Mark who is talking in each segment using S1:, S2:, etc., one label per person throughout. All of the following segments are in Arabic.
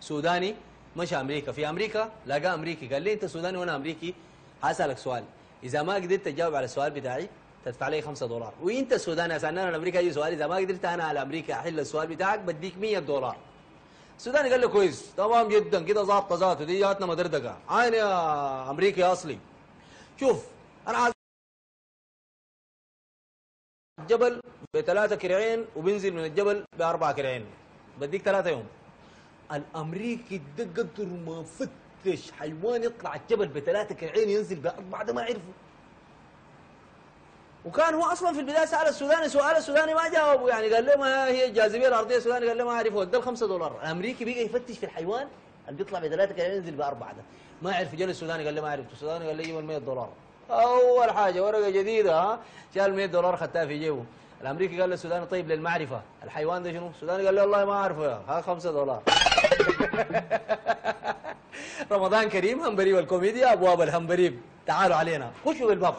S1: سوداني مشى أمريكا. في أمريكا لقى أمريكي. قال لي أنت سوداني وأنا أمريكي. هسالك سؤال. إذا ما قدرت تجاوب على السؤال بتاعي تدفع لي 5 دولار. وأنت سوداني سالنا أنا أمريكا أي سؤال. إذا ما قدرت أنا على أمريكا أحل السؤال بتاعك بديك 100 دولار. السوداني قال له كويس. تمام جدا. كده ظابطة ذاته. دي جاتنا مدردقة. عين يا أمريكي أصلي. شوف أنا عايز الجبل بثلاثة كرعين وبنزل من الجبل بأربعة كرعين. بديك ثلاثة يوم. الأمريكي ده قدر ما فتش حيوان يطلع الجبل بثلاثة كرعين ينزل بأربعة ده ما عرفه وكان هو أصلا في البداية سأل السوداني سؤال السوداني ما جاوبه. يعني قال له ما هي الجاذبيه الأرضية؟ السوداني قال له ما أعرفه. ادى 5 دولار. الأمريكي بقى يفتش في الحيوان اللي بيطلع بثلاثة كرعين ينزل باربعه ده ما عرف جل السوداني قال له ما عرفت السوداني قال له جيب ال 100 دولار. أول حاجة ورقة جديدة ها؟ شال 100 دولار خدتها في جيبه. الأمريكي قال للسوداني طيب للمعرفة. الحيوان ده شنو؟ السوداني قال له والله ما أعرفه يا ها 5 دولار. رمضان كريم همبريب الكوميديا أبواب الهمبريب تعالوا علينا. خشوا بالباب.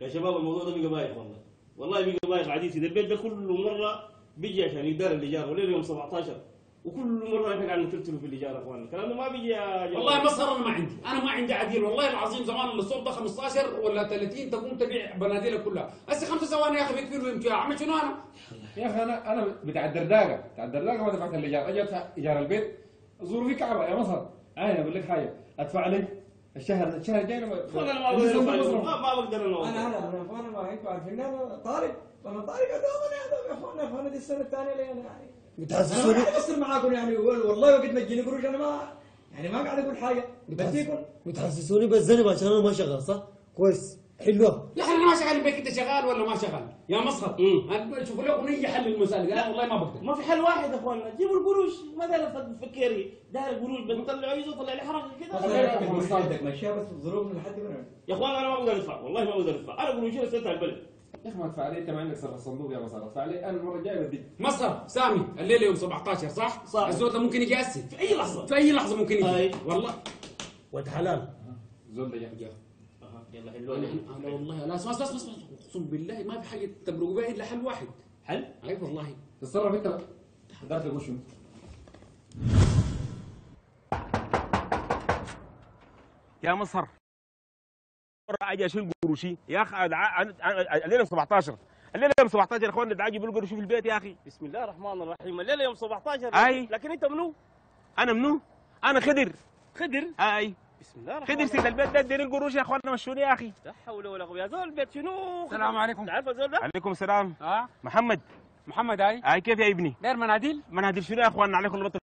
S2: يا شباب الموضوع ده بقى بايخ والله. والله بقى بايخ عديسي ده البيت ده كل مرة بيجي عشان يدار الايجار وليله يوم 17 وكل مره إحنا قاعدين نترتلوا في الايجار يا اخوان الكلام ما بيجي يا
S3: والله مسهر أنا ما عندي أنا ما عندي عديل والله العظيم زمان الصوت ده 15 ولا 30 تقوم تبيع بناديلك كلها هسه خمس ثواني يا أخي بيكفي ويمشي اعمل شنو أنا؟
S4: يا أخي أنا أنا بتاع الدرداقه بتاع الدرداقه ما دفعت الايجار أجي ادفع ايجار البيت ظروفي كعبه يا مصر عين أقول لك حاجة ادفع لي الشهر الشهر الجاي
S2: أنا ما بقدر. ما بقدر أنا
S5: أنا أنا أنا ما أنتوا عارفين أنا طالب أنا طالب يا دوب أنا يا يا اخوانا يا اخوانا دي السنة الثانية لي أنا يعني أنا ما قاعد اقصر معاكم يعني وال- والله وقت ما تجيني قروش أنا ما يعني ما قاعد أقول حاجة. بديكم
S6: بتحسسوني بالذنب عشان أنا ما شغال صح؟ كويس. حلوة.
S3: يا أخي أنا ما شغال بيك أنت شغال ولا ما شغال؟ يا مسخر أنا شوف لكم اي حل للمسألة أنا والله ما بقدر.
S2: ما في حل واحد يا أخوان. جيبوا القروش. ما داير فكري داير القروش بنطلع عيزه طلع لي حركه كده
S5: بدك مشيها بس ظروف من لحد
S2: يا أخوان أنا ما بقدر أدفع. والله ما بقدر أدفع. أنا قروشي استمتع البلد.
S4: يا أخي ما ادفع لي انت ما عندك صرف الصندوق يا مصر ادفع لي أنا المره الجايه بديك
S3: مسخر سامي. الليلة يوم 17 صح؟
S2: صح.
S3: الزول ده ممكن يجي هسه
S2: في أي لحظة.
S3: في أي لحظة ممكن
S2: أي.
S3: يجي والله.
S6: ولد حلال.
S4: زول ده جا.
S2: يلا
S3: أنا
S2: حلوة
S3: أنا والله لا اسمع اسمع اسمع أقسم بالله ما في حاجة تبرقوا بها إلا حل واحد.
S2: حل؟
S3: اي والله.
S4: تتصرف أنت قدرت تقول شنو
S7: يا مصر. أجي اشيل قروشي. يا أخي الليلة 17 الليلة يوم 17 يا إخوان ادعى أجيب القروش في البيت يا أخي.
S2: بسم الله الرحمن الرحيم. الليلة يوم 17
S7: أي.
S2: لكن أنت منو؟
S7: أنا منو؟ أنا خدر.
S2: خدر؟
S7: أي.
S2: بسم الله الرحمن
S7: خدر سيد البيت ده اديني القروش يا إخوان مشوني يا أخي.
S2: لا حول ولا قوة. يا زول البيت شنو؟
S8: السلام عليكم.
S2: تعرف الزول ده؟
S7: عليكم السلام.
S8: آه.
S7: محمد.
S8: محمد هاي
S7: أي كيف يا ابني؟
S8: داير مناديل؟
S7: مناديل شنو يا إخوان؟ عليكم البطل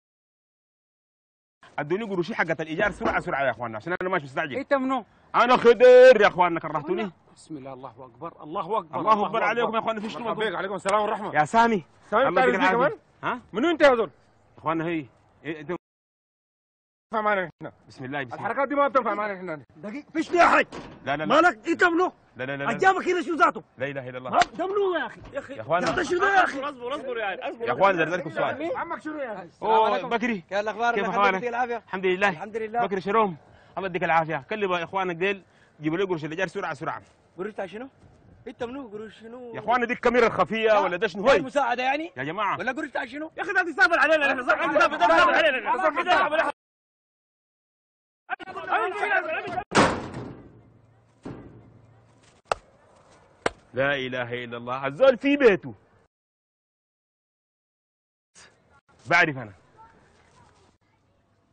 S7: أدوني قروشي حقت الإيجار سرعة سرعة يا إخوان عشان أنا ماشي مستعجل.
S8: أنت منو؟
S7: أنا خدر يا أخوان كرهتوني
S8: بسم الله الله أكبر الله أكبر
S7: الله أكبر عليكم يا أخوان في شنو
S8: مرحبا عليكم السلام والرحمه
S7: يا سامي.
S8: سامي بتعرف
S7: العافية.
S8: كمان؟
S7: ها؟
S8: منو انت يا زول؟
S7: اخوانا هي إيه، أنتوا
S8: تنفع معنا إحنا
S7: بسم الله بسم الله.
S8: الحركات دي ما بتنفع معنا إحنا
S6: دقيقة فيش يا حاج
S7: لا لا لا.
S6: مالك؟ انت منو؟
S7: لا لا لا لا.
S6: أجابك هنا شو ذاته؟
S7: لا إله إلا الله؟
S6: ده منو يا أخي؟ يا أخي.
S7: يا اخوانا
S6: ده شو ده يا
S2: أخي؟ أصبر أصبر يا عيال أصبر.
S7: يا أخوان زي ذلك السؤال
S8: عمك شنو يا أخي؟
S7: أوه بكري.
S6: كيف الأخبار؟
S7: كيف الحمد لله.
S6: الحمد لله.
S7: بكري شروم الله يديك العافية كلم إخوانك ديل جيبوا لي قرش الايجار سرعة سرعة
S6: قروش شنو؟ انت منو قروش شنو؟
S7: يا اخوانا دي الكاميرا الخفية ولا ده شنو
S6: هاي
S7: هاي
S6: مساعدة يعني؟
S7: يا جماعة
S6: ولا قروش شنو؟
S7: يا أخي ده تستهبل علينا نحن صح تستهبل علينا صح. لا إله إلا الله الزول في بيته بعرف أنا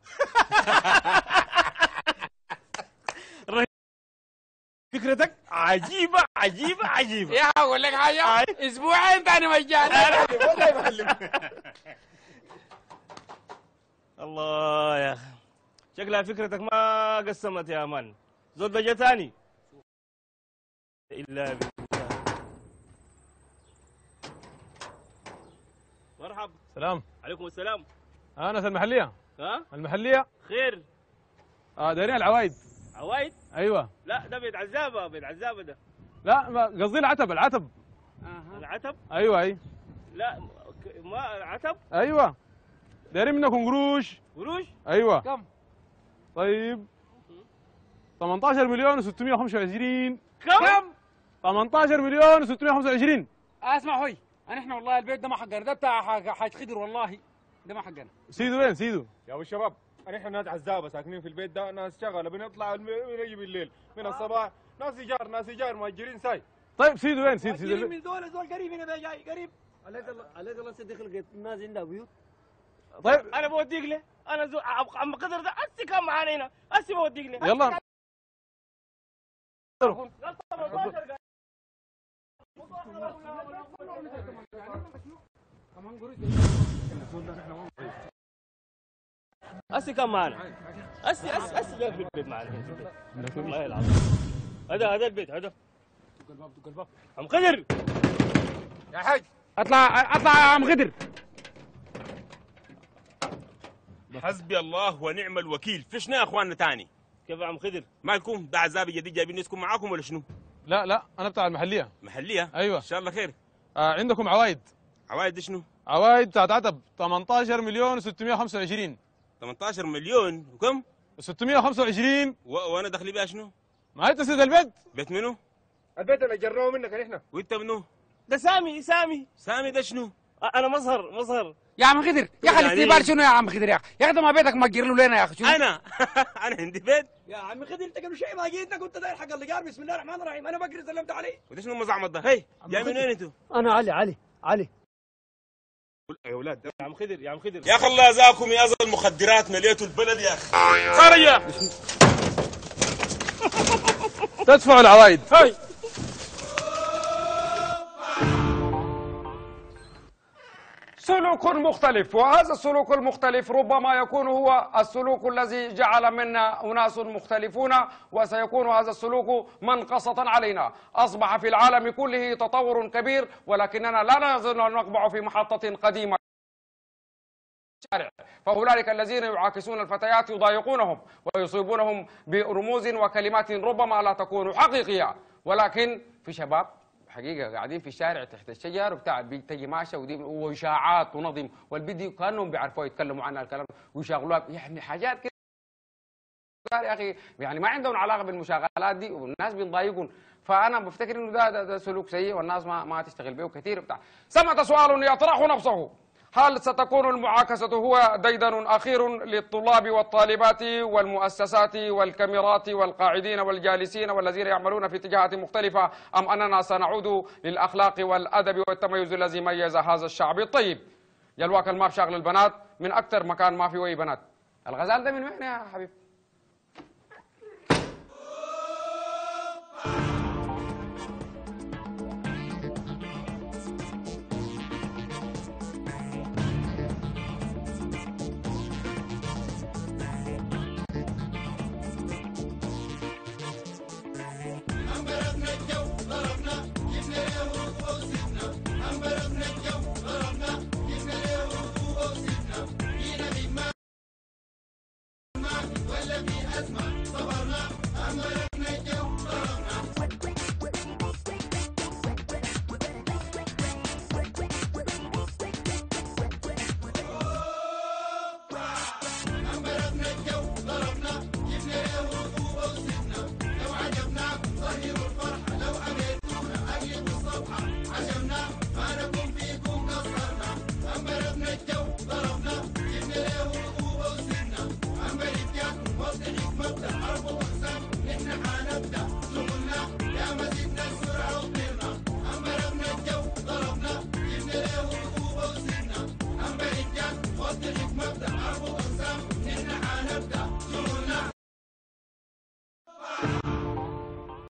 S7: فكرتك؟ عجيبة عجيبة عجيبة.
S3: يا أقول لك حاجة؟ أسبوعين تاني مجاني
S2: الله يا أخي. شكلها فكرتك ما قسمت يا مان زود بجا ثاني. إلا بالله. مرحب.
S9: سلام.
S2: عليكم السلام.
S9: آنس المحلية.
S2: ها؟
S9: المحلية.
S2: خير.
S9: آه دايرين العوايد
S2: عوايد
S9: أيوه.
S2: لا ده بيت عزابة بيت عزابة ده.
S9: لا ما- قصدي العتب العتب.
S2: العتب؟
S9: أيوه أي.
S2: لا ما عتب؟
S9: أيوه. دايرين منكم قروش.
S2: قروش؟
S9: أيوه.
S8: كم؟
S9: طيب. 18 مليون و625
S2: كم؟
S9: 18 مليون و625
S8: أسمع هوي.
S3: أنا إحنا والله البيت ده ما حقنا. ده بتاع حاج خضر والله. ده ما حقنا.
S9: سيدو وين؟ سيدو.
S8: يا أبو الشباب. إحنا ناس عزابة ساكنين في البيت ده ناس شغلة بنطلع ونجي بالليل من الصباح ناس ايجار ناس ايجار مؤجرين ساي.
S9: طيب سيدو وين؟ سيدو سيدو.
S5: من دول دول قريب هنا ده جاي قريب.
S6: عليك الله عليك الله صدق لقيت الناس عندها بيوت؟
S9: طيب.
S7: أنا بوديك له. أنا زو... عم قدر ده أسي كان معانا هنا. أسي بوديك له.
S9: يلا.
S7: أسي كان معانا أسي أسي أسي جاي في البيت معانا والله العظيم. هذا هذا البيت هذا. عم قدر
S8: يا حاج.
S3: أطلع أطلع يا عم غدر
S7: حسبي الله ونعم الوكيل. فيشنا يا أخواننا تاني. كيف عم خدر مالكم ده عذابي جديد جايبين يسكن معاكم ولا شنو؟
S9: لا لا أنا بتاع المحلية.
S7: محلية؟
S9: أيوه.
S7: إن شاء الله خير.
S9: آه عندكم عوايد.
S7: عوايد شنو؟
S9: عوايد بتاعت عتب. 18 مليون و625
S7: 18 مليون وكم؟
S9: 625
S7: و... وأنا دخلي بيها شنو؟
S9: ما انت سيد البيت؟
S7: بيت منو؟
S8: البيت اللي جرناه منك إحنا
S7: وانت منو؟ ده سامي سامي؟ سامي ده شنو؟ أنا مظهر مظهر.
S3: يا عم غدر يا أخي
S7: يعني
S3: الاستهبال شنو يا عم غدر يا أخي؟ يا أخي ده ما بيتك مأجر له لنا يا أخي شنو؟
S7: أنا؟ أنا عندي بيت.
S5: يا عمي خذ أنت قبل شيء ما جيتنا كنت داير حق اللي قال بسم الله الرحمن الرحيم. أنا بكري سلمت عليه.
S7: وده شنو مزعمط ده؟ هي جاي من وين أنتوا؟
S6: أنا علي علي علي.
S7: يا أولاد يا عم خدر يا عم خدر. يا أخي الله يجزاكم يا زلمه المخدرات مليتوا البلد يا أخي. صار يا
S9: تدفع العوايد.
S7: هاي.
S3: سلوك مختلف وهذا السلوك المختلف ربما يكون هو السلوك الذي جعل منا أناس مختلفون وسيكون هذا السلوك منقصة علينا. أصبح في العالم كله تطور كبير ولكننا لا نزال نقبع في محطة قديمة. فهنالك الذين يعاكسون الفتيات يضايقونهم ويصيبونهم برموز وكلمات ربما لا تكون حقيقية. ولكن في شباب حقيقة قاعدين في الشارع تحت الشجر وبتاع بتجي ماشية ودي وإشاعات ونظم والبدي كأنهم بيعرفوا يتكلموا عن الكلام. ويشغلوها يعني حاجات كده. يا أخي يعني ما عندهم علاقة بالمشاغلات دي والناس بيضايقون فأنا بفتكر إنه ده, ده, ده سلوك سيء والناس ما ما تشتغل به كثير بتاع سمعت سؤال يطرح نفسه. هل ستكون المعاكسة هو ديدن أخير للطلاب والطالبات والمؤسسات والكاميرات والقاعدين والجالسين والذين يعملون في اتجاهات مختلفة أم أننا سنعود للأخلاق والأدب والتميز الذي ميز هذا الشعب؟ الطيب يلواك الماب شاغل البنات من أكثر مكان ما في وي بنات. الغزال ده من وين يا حبيب